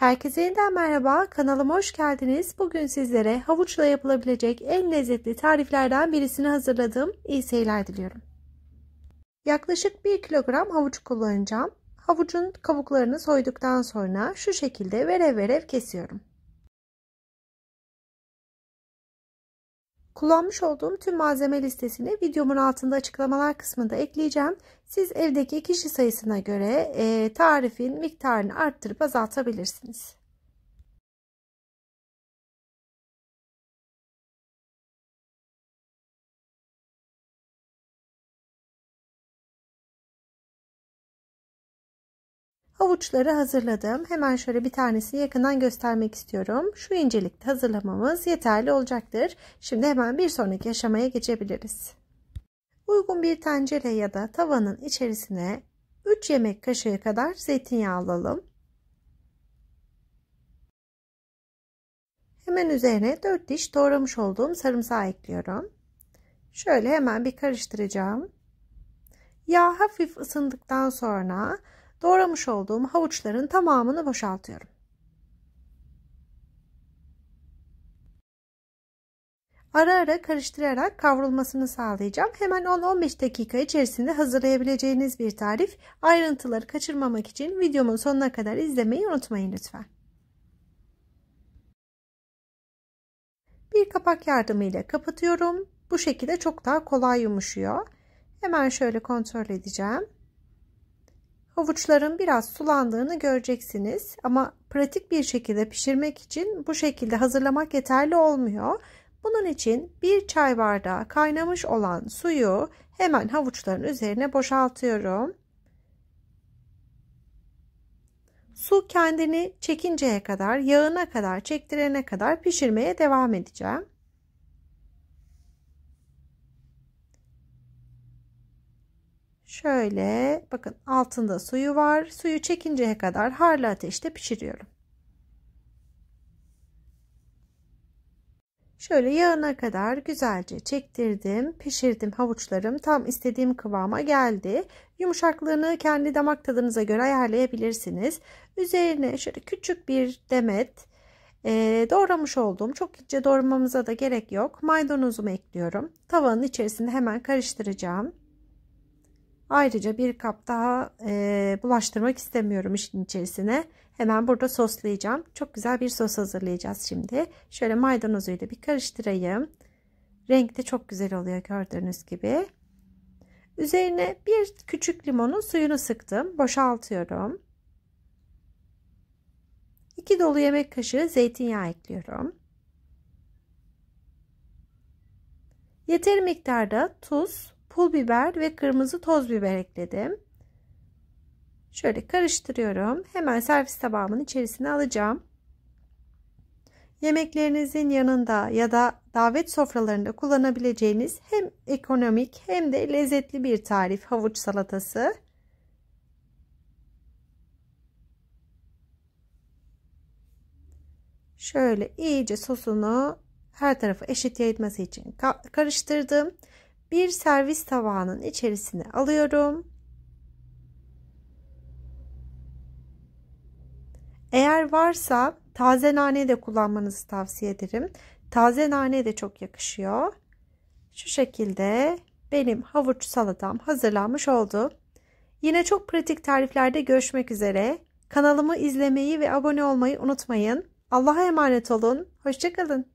Herkese yeniden merhaba. Kanalıma hoş geldiniz. Bugün sizlere havuçla yapılabilecek en lezzetli tariflerden birisini hazırladım. İyi seyirler diliyorum. Yaklaşık 1 kilogram havuç kullanacağım. Havucun kabuklarını soyduktan sonra şu şekilde verev verev kesiyorum. Kullanmış olduğum tüm malzeme listesini videomun altında açıklamalar kısmında ekleyeceğim. Siz evdeki kişi sayısına göre e, tarifin miktarını arttırıp azaltabilirsiniz. Havuçları hazırladım. Hemen şöyle bir tanesini yakından göstermek istiyorum. Şu incelikte hazırlamamız yeterli olacaktır. Şimdi hemen bir sonraki aşamaya geçebiliriz. Uygun bir tencere ya da tavanın içerisine 3 yemek kaşığı kadar zeytinyağı alalım. Hemen üzerine 4 diş doğramış olduğum sarımsağı ekliyorum. Şöyle hemen bir karıştıracağım. Yağ hafif ısındıktan sonra doğramış olduğum havuçların tamamını boşaltıyorum. Ara ara karıştırarak kavrulmasını sağlayacağım. Hemen 10-15 dakika içerisinde hazırlayabileceğiniz bir tarif. Ayrıntıları kaçırmamak için videomun sonuna kadar izlemeyi unutmayın lütfen. Bir kapak yardımıyla kapatıyorum. Bu şekilde çok daha kolay yumuşuyor. Hemen şöyle kontrol edeceğim. Havuçların biraz sulandığını göreceksiniz ama pratik bir şekilde pişirmek için bu şekilde hazırlamak yeterli olmuyor. Bunun için bir çay bardağı kaynamış olan suyu hemen havuçların üzerine boşaltıyorum. Su kendini çekinceye kadar, yağına kadar, çektirene kadar pişirmeye devam edeceğim. Şöyle bakın altında suyu var. Suyu çekinceye kadar harlı ateşte pişiriyorum. Şöyle yağına kadar güzelce çektirdim, pişirdim havuçlarım tam istediğim kıvama geldi. Yumuşaklığını kendi damak tadınıza göre ayarlayabilirsiniz. Üzerine şöyle küçük bir demet e, doğramış olduğum çok ince doğramamıza da gerek yok. Maydanozumu ekliyorum. Tavanın içerisinde hemen karıştıracağım. Ayrıca bir kap daha e, bulaştırmak istemiyorum işin içerisine. Hemen burada soslayacağım. Çok güzel bir sos hazırlayacağız şimdi. Şöyle maydanozuyla bir karıştırayım. Renk de çok güzel oluyor gördüğünüz gibi. Üzerine bir küçük limonun suyunu sıktım. Boşaltıyorum. 2 dolu yemek kaşığı zeytinyağı ekliyorum. Yeteri miktarda tuz, pul biber ve kırmızı toz biber ekledim. Şöyle karıştırıyorum. Hemen servis tabağımın içerisine alacağım. Yemeklerinizin yanında ya da davet sofralarında kullanabileceğiniz hem ekonomik hem de lezzetli bir tarif havuç salatası. Şöyle iyice sosunu her tarafa eşit yayılması için karıştırdım bir servis tabağının içerisine alıyorum. Eğer varsa taze nane de kullanmanızı tavsiye ederim. Taze nane de çok yakışıyor. Şu şekilde benim havuç salatam hazırlanmış oldu. Yine çok pratik tariflerde görüşmek üzere. Kanalımı izlemeyi ve abone olmayı unutmayın. Allah'a emanet olun. Hoşçakalın.